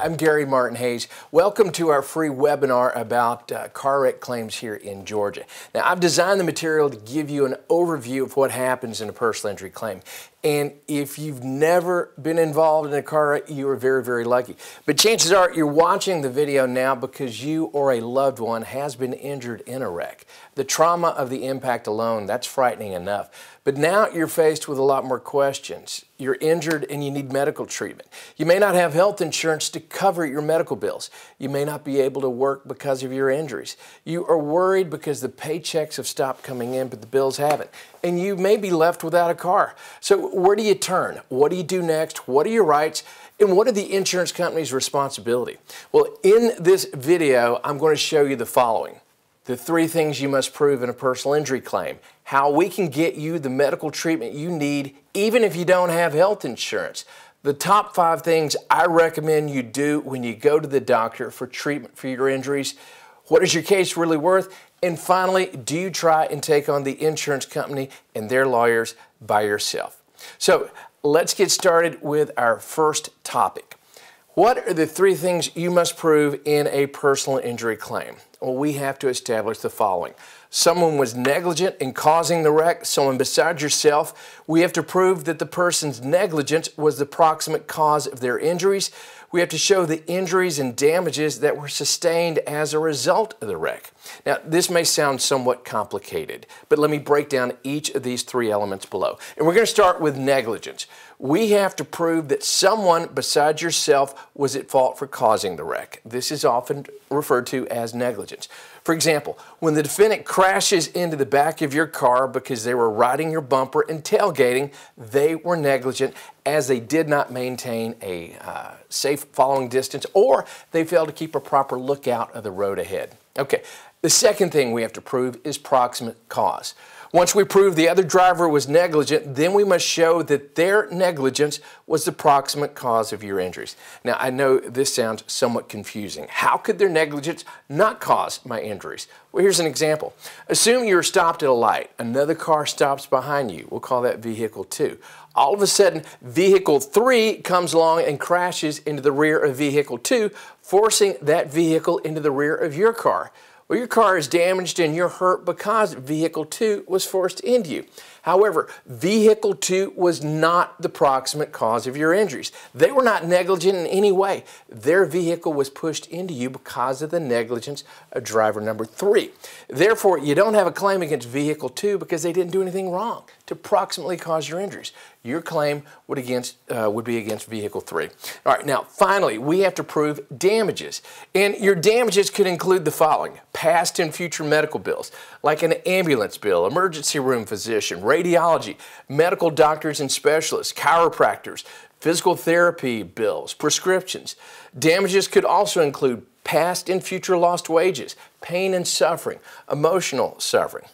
I'm Gary Martin Hays. Welcome to our free webinar about uh, car wreck claims here in Georgia. Now, I've designed the material to give you an overview of what happens in a personal injury claim. And if you've never been involved in a car wreck, you are very, very lucky. But chances are you're watching the video now because you or a loved one has been injured in a wreck. The trauma of the impact alone, that's frightening enough. But now you're faced with a lot more questions. You're injured and you need medical treatment. You may not have health insurance to cover your medical bills. You may not be able to work because of your injuries. You are worried because the paychecks have stopped coming in, but the bills haven't. And you may be left without a car. So where do you turn? What do you do next? What are your rights? And what are the insurance company's responsibility? Well, in this video, I'm going to show you the following. The three things you must prove in a personal injury claim. How we can get you the medical treatment you need even if you don't have health insurance. The top five things I recommend you do when you go to the doctor for treatment for your injuries. What is your case really worth? And finally, do you try and take on the insurance company and their lawyers by yourself? So let's get started with our first topic. What are the three things you must prove in a personal injury claim? Well, we have to establish the following. Someone was negligent in causing the wreck, someone besides yourself. We have to prove that the person's negligence was the proximate cause of their injuries. We have to show the injuries and damages that were sustained as a result of the wreck. Now, this may sound somewhat complicated, but let me break down each of these three elements below. And we're going to start with negligence. We have to prove that someone besides yourself was at fault for causing the wreck. This is often referred to as negligence. For example, when the defendant crashes into the back of your car because they were riding your bumper and tailgating, they were negligent as they did not maintain a uh, safe following distance or they failed to keep a proper lookout of the road ahead. Okay, the second thing we have to prove is proximate cause. Once we prove the other driver was negligent, then we must show that their negligence was the proximate cause of your injuries. Now, I know this sounds somewhat confusing. How could their negligence not cause my injuries? Well, here's an example. Assume you're stopped at a light. Another car stops behind you. We'll call that vehicle two. All of a sudden, vehicle three comes along and crashes into the rear of vehicle two, forcing that vehicle into the rear of your car. Well, your car is damaged and you're hurt because vehicle 2 was forced into you. However, vehicle 2 was not the proximate cause of your injuries. They were not negligent in any way. Their vehicle was pushed into you because of the negligence of driver number 3. Therefore, you don't have a claim against vehicle 2 because they didn't do anything wrong to proximately cause your injuries. Your claim would against uh, would be against vehicle 3. All right, now finally, we have to prove damages. And your damages could include the following: past and future medical bills, like an ambulance bill, emergency room physician, radiology, medical doctors and specialists, chiropractors, physical therapy bills, prescriptions. Damages could also include past and future lost wages, pain and suffering, emotional suffering.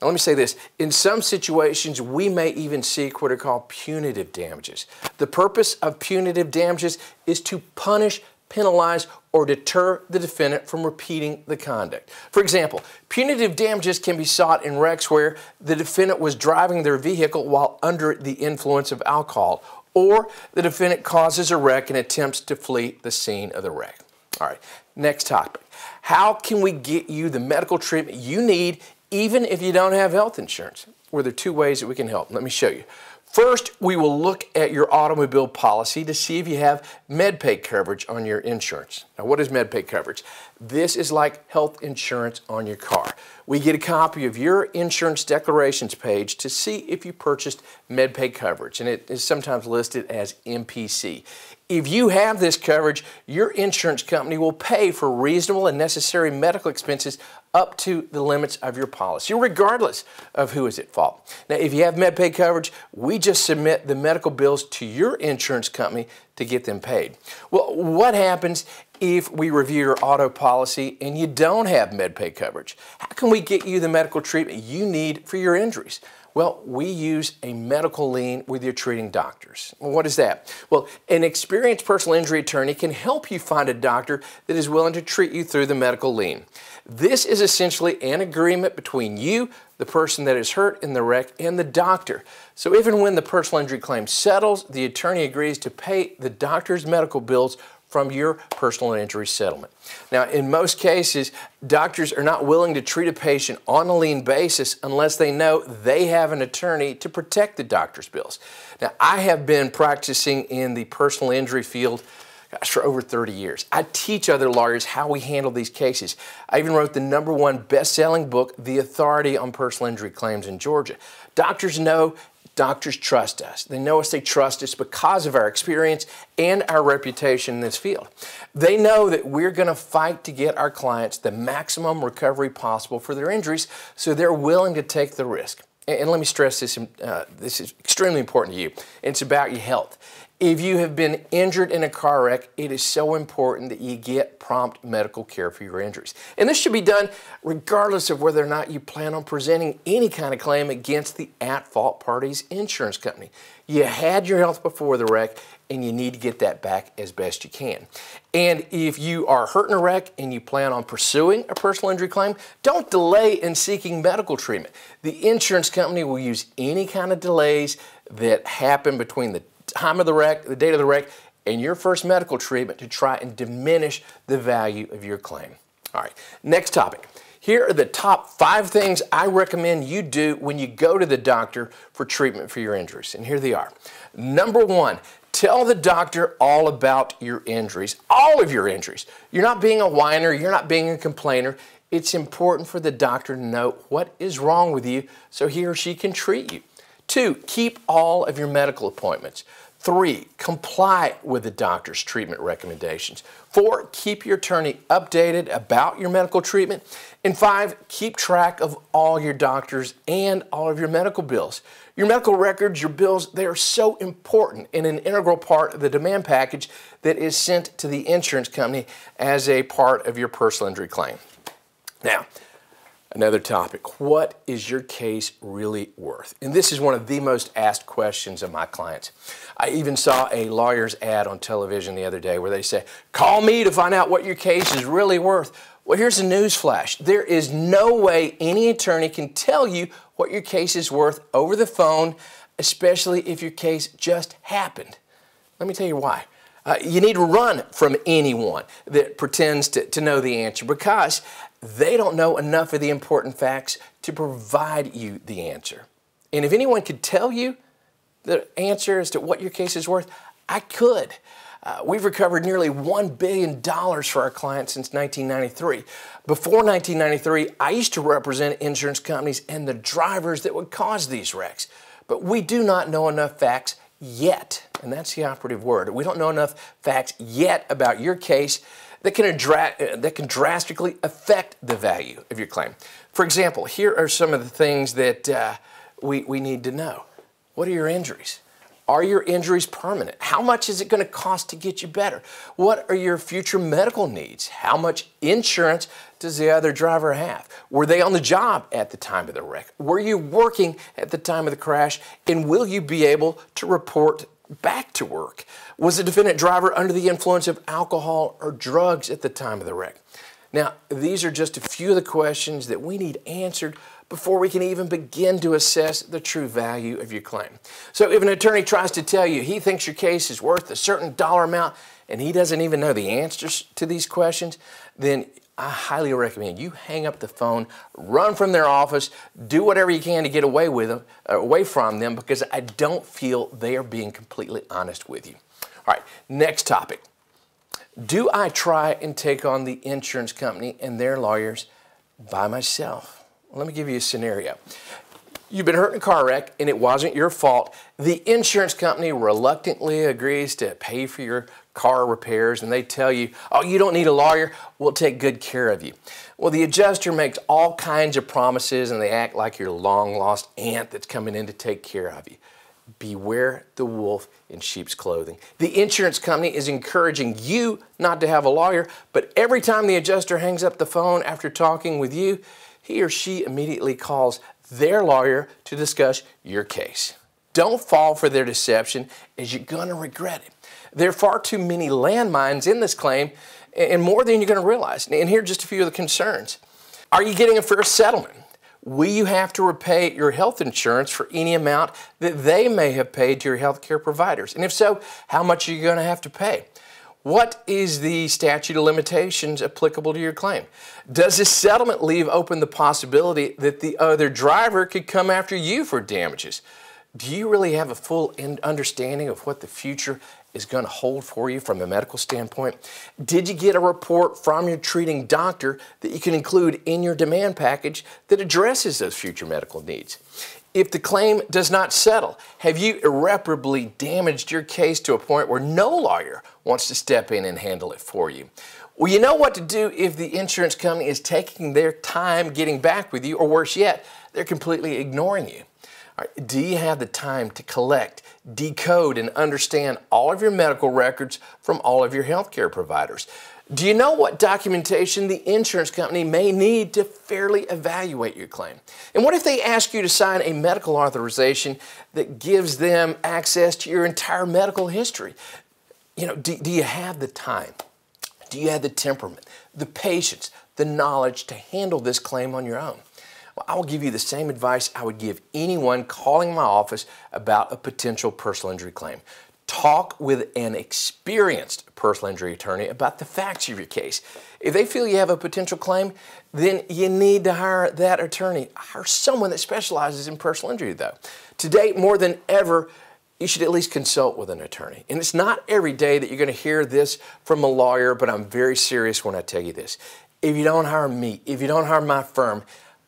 Now, let me say this. In some situations, we may even seek what are called punitive damages. The purpose of punitive damages is to punish, penalize, or deter the defendant from repeating the conduct. For example, punitive damages can be sought in wrecks where the defendant was driving their vehicle while under the influence of alcohol, or the defendant causes a wreck and attempts to flee the scene of the wreck. All right, next topic. How can we get you the medical treatment you need even if you don't have health insurance? Well, there are two ways that we can help. Let me show you. First, we will look at your automobile policy to see if you have MedPay coverage on your insurance. Now, what is MedPay coverage? This is like health insurance on your car. We get a copy of your insurance declarations page to see if you purchased MedPay coverage, and it is sometimes listed as MPC. If you have this coverage, your insurance company will pay for reasonable and necessary medical expenses up to the limits of your policy, regardless of who is at fault. Now, if you have MedPay coverage, we just submit the medical bills to your insurance company to get them paid. Well, what happens if we review your auto policy and you don't have MedPay coverage? How can we get you the medical treatment you need for your injuries? Well, we use a medical lien with your treating doctors. what is that? Well, an experienced personal injury attorney can help you find a doctor that is willing to treat you through the medical lien. This is essentially an agreement between you, the person that is hurt in the wreck, and the doctor. So even when the personal injury claim settles, the attorney agrees to pay the doctor's medical bills from your personal injury settlement. Now, in most cases, doctors are not willing to treat a patient on a lien basis unless they know they have an attorney to protect the doctor's bills. Now, I have been practicing in the personal injury field gosh, for over 30 years. I teach other lawyers how we handle these cases. I even wrote the number one best-selling book, The Authority on Personal Injury Claims in Georgia. Doctors know doctors trust us. They know us, they trust us because of our experience and our reputation in this field. They know that we're going to fight to get our clients the maximum recovery possible for their injuries, so they're willing to take the risk. And let me stress this, uh, this is extremely important to you. It's about your health. If you have been injured in a car wreck, it is so important that you get prompt medical care for your injuries. And this should be done regardless of whether or not you plan on presenting any kind of claim against the at-fault party's insurance company. You had your health before the wreck and you need to get that back as best you can. And if you are hurt in a wreck and you plan on pursuing a personal injury claim, don't delay in seeking medical treatment. The insurance company will use any kind of delays that happen between the time of the wreck, the date of the wreck, and your first medical treatment to try and diminish the value of your claim. All right, next topic. Here are the top five things I recommend you do when you go to the doctor for treatment for your injuries. And here they are. Number one, tell the doctor all about your injuries, all of your injuries. You're not being a whiner, you're not being a complainer. It's important for the doctor to know what is wrong with you so he or she can treat you. Two, keep all of your medical appointments. Three, comply with the doctor's treatment recommendations. Four, keep your attorney updated about your medical treatment. And five, keep track of all your doctors and all of your medical bills. Your medical records, your bills, they are so important and an integral part of the demand package that is sent to the insurance company as a part of your personal injury claim. Now, Another topic, what is your case really worth? And this is one of the most asked questions of my clients. I even saw a lawyer's ad on television the other day where they say, call me to find out what your case is really worth. Well, here's a news flash. There is no way any attorney can tell you what your case is worth over the phone, especially if your case just happened. Let me tell you why. Uh, you need to run from anyone that pretends to, to know the answer because they don't know enough of the important facts to provide you the answer. And if anyone could tell you the answer as to what your case is worth, I could. Uh, we've recovered nearly $1 billion for our clients since 1993. Before 1993, I used to represent insurance companies and the drivers that would cause these wrecks. But we do not know enough facts yet, and that's the operative word. We don't know enough facts yet about your case that can, that can drastically affect the value of your claim. For example, here are some of the things that uh, we, we need to know. What are your injuries? Are your injuries permanent? How much is it going to cost to get you better? What are your future medical needs? How much insurance does the other driver have? Were they on the job at the time of the wreck? Were you working at the time of the crash? And will you be able to report back to work? Was the defendant driver under the influence of alcohol or drugs at the time of the wreck? Now, these are just a few of the questions that we need answered before we can even begin to assess the true value of your claim. So if an attorney tries to tell you he thinks your case is worth a certain dollar amount and he doesn't even know the answers to these questions, then I highly recommend you hang up the phone, run from their office, do whatever you can to get away with them, uh, away from them because I don't feel they are being completely honest with you. All right, next topic. Do I try and take on the insurance company and their lawyers by myself? Let me give you a scenario. You've been hurt in a car wreck and it wasn't your fault. The insurance company reluctantly agrees to pay for your car repairs and they tell you, oh, you don't need a lawyer, we'll take good care of you. Well, the adjuster makes all kinds of promises and they act like your long lost aunt that's coming in to take care of you. Beware the wolf in sheep's clothing. The insurance company is encouraging you not to have a lawyer, but every time the adjuster hangs up the phone after talking with you, he or she immediately calls their lawyer to discuss your case. Don't fall for their deception as you're going to regret it. There are far too many landmines in this claim and more than you're going to realize. And here are just a few of the concerns. Are you getting a fair settlement? Will you have to repay your health insurance for any amount that they may have paid to your health care providers? And if so, how much are you going to have to pay? What is the statute of limitations applicable to your claim? Does this settlement leave open the possibility that the other driver could come after you for damages? Do you really have a full understanding of what the future is going to hold for you from a medical standpoint? Did you get a report from your treating doctor that you can include in your demand package that addresses those future medical needs? If the claim does not settle, have you irreparably damaged your case to a point where no lawyer wants to step in and handle it for you? Well, you know what to do if the insurance company is taking their time getting back with you, or worse yet, they're completely ignoring you. Do you have the time to collect, decode, and understand all of your medical records from all of your healthcare providers? Do you know what documentation the insurance company may need to fairly evaluate your claim? And what if they ask you to sign a medical authorization that gives them access to your entire medical history? You know, do, do you have the time? Do you have the temperament, the patience, the knowledge to handle this claim on your own? Well, I will give you the same advice I would give anyone calling my office about a potential personal injury claim. Talk with an experienced personal injury attorney about the facts of your case. If they feel you have a potential claim, then you need to hire that attorney. Hire someone that specializes in personal injury, though. Today, more than ever, you should at least consult with an attorney. And it's not every day that you're going to hear this from a lawyer, but I'm very serious when I tell you this. If you don't hire me, if you don't hire my firm,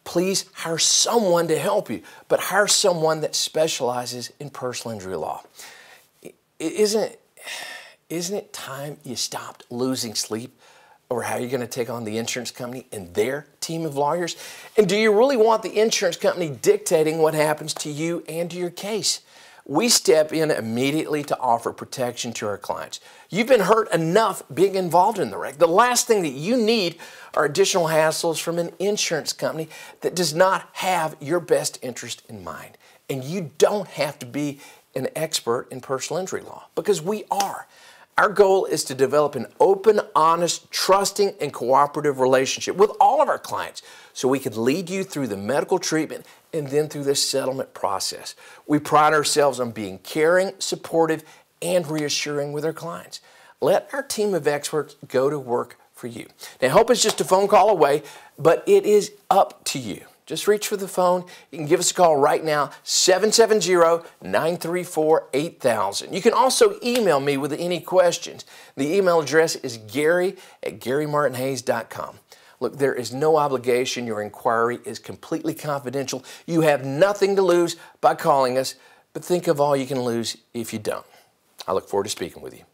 please hire someone to help you, but hire someone that specializes in personal injury law isn't isn't it time you stopped losing sleep over how you're going to take on the insurance company and their team of lawyers? And do you really want the insurance company dictating what happens to you and to your case? We step in immediately to offer protection to our clients. You've been hurt enough being involved in the wreck. The last thing that you need are additional hassles from an insurance company that does not have your best interest in mind. And you don't have to be an expert in personal injury law because we are. Our goal is to develop an open, honest, trusting, and cooperative relationship with all of our clients so we can lead you through the medical treatment and then through the settlement process. We pride ourselves on being caring, supportive, and reassuring with our clients. Let our team of experts go to work for you. Now, help is just a phone call away, but it is up to you. Just reach for the phone. You can give us a call right now, 770-934-8000. You can also email me with any questions. The email address is gary at garymartinhays.com. Look, there is no obligation. Your inquiry is completely confidential. You have nothing to lose by calling us, but think of all you can lose if you don't. I look forward to speaking with you.